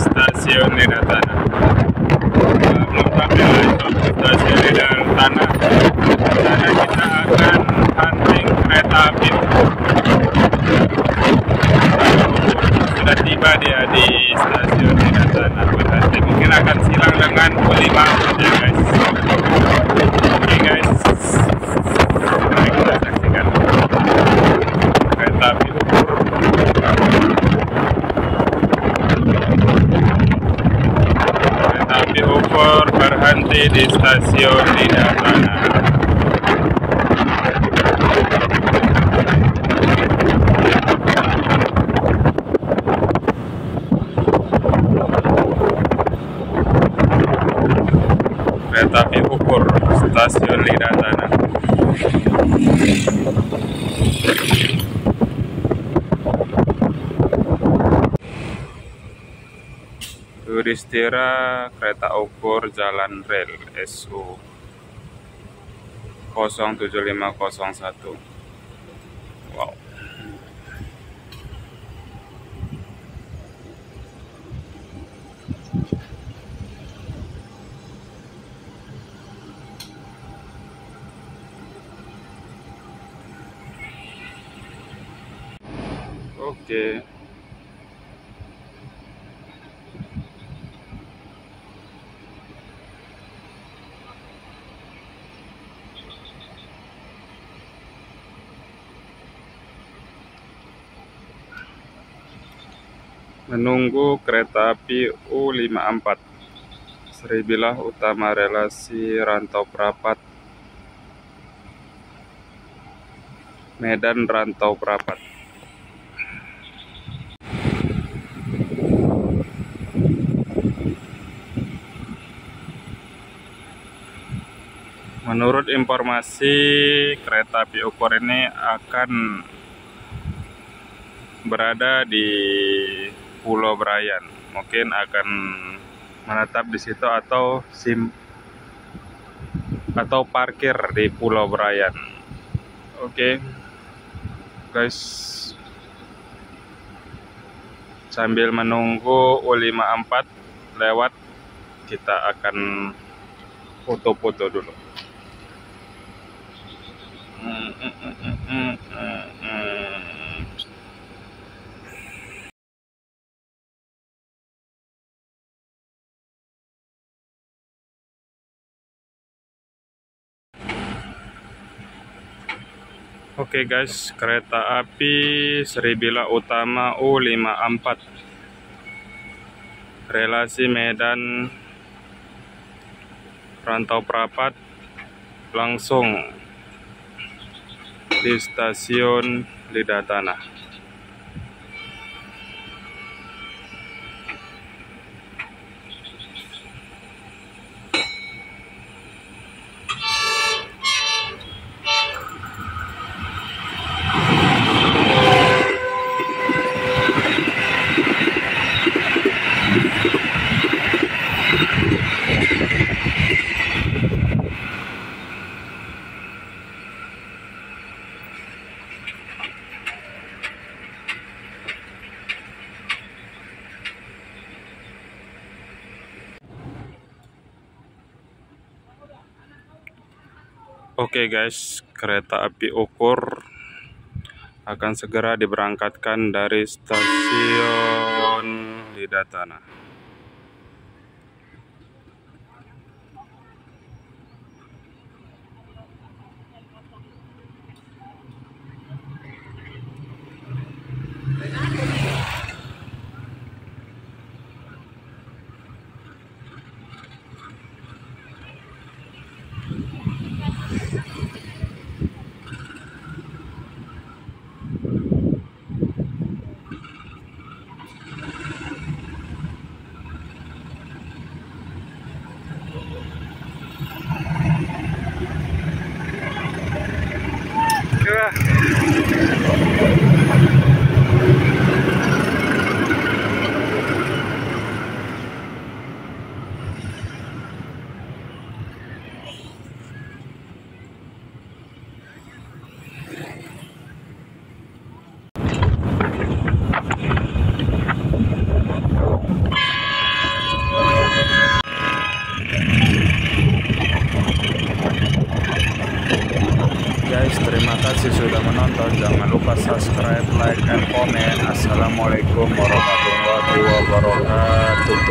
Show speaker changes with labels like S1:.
S1: stasiun belum sampai lagi stasiun Lidatana. Sana kita akan hunting kereta api. Sudah tiba dia di stasiun Lidatana. Berarti mungkin akan silang dengan U5 ya guys. Oke guys. Mari kita saksikan kereta api ukur Kereta api ukur berhenti di stasiun Lidatana. Kereta api ukur stasiun Lidatana. Yudhistira kereta ukur jalan rel SU 07501 Wow. Oke menunggu kereta api U54 Seribilah utama relasi Rantau Prapat. Medan Rantau Prapat. Menurut informasi kereta api ukur ini akan berada di Pulau Brayan. Mungkin akan menetap di situ atau sim atau parkir di Pulau Brayan. Oke. Guys. Sambil menunggu U54 lewat kita akan foto-foto dulu. Oke guys, kereta api Seribila Utama U54 Relasi Medan Rantau Prapat langsung di stasiun Lidatana. Oke guys, kereta api ukur akan segera diberangkatkan dari stasiun Lidatana. Lupa subscribe, like, and comment. Assalamualaikum warahmatullahi wabarakatuh.